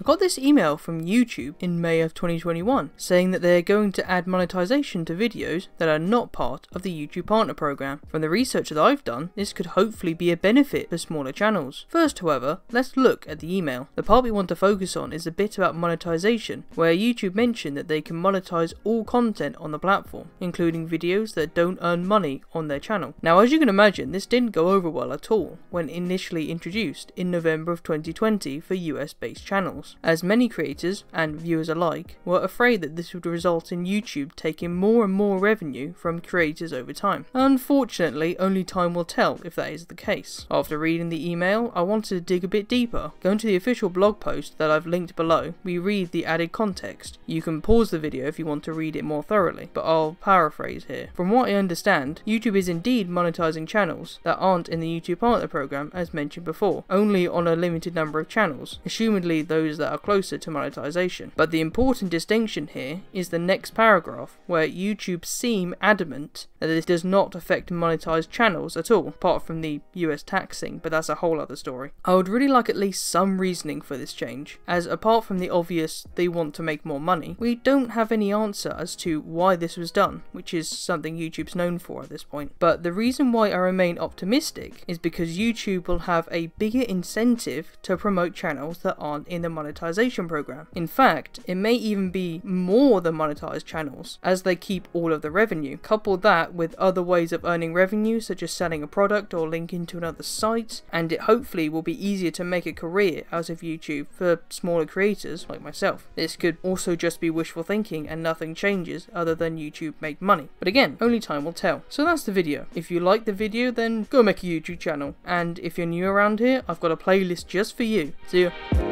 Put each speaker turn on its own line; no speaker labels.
I got this email from YouTube in May of 2021 saying that they're going to add monetization to videos that are not part of the YouTube Partner Program. From the research that I've done, this could hopefully be a benefit for smaller channels. First, however, let's look at the email. The part we want to focus on is a bit about monetization, where YouTube mentioned that they can monetize all content on the platform, including videos that don't earn money on their channel. Now, as you can imagine, this didn't go over well at all when initially introduced in November of 2020 for US based channels, as many creators and viewers alike were afraid that this would result in YouTube taking more and more revenue from creators over time. Unfortunately, only time will tell if that is the case. After reading the email, I wanted to dig a bit deeper. Going to the official blog post that I've linked below, we read the added context. You can pause the video if you want to read it more thoroughly, but I'll paraphrase here. From what I understand, YouTube is indeed monetizing channels that aren't in the YouTube Partner Program as mentioned before, only on a limited number of channels, assumedly those that are closer to monetization. But the important distinction here is the next paragraph, where YouTube seem adamant that this does not affect monetized channels at all, apart from the US taxing, but that's a whole other story. I would really like at least some reasoning for this change, as apart from the obvious they want to make more money, we don't have any answer as to why this was done, which is something YouTube's known for at this point. But the reason why I remain optimistic is because YouTube will have a bigger incentive to promote channels that aren't in the monetization program. In fact, it may even be more than monetized channels, as they keep all of the revenue. Couple that with other ways of earning revenue, such as selling a product or linking to another site, and it hopefully will be easier to make a career out of YouTube for smaller creators like myself. This could also just be wishful thinking and nothing changes other than YouTube make money. But again, only time will tell. So that's the video. If you like the video, then go make a YouTube channel. And if you're new around here, I've got a playlist just for you. See ya.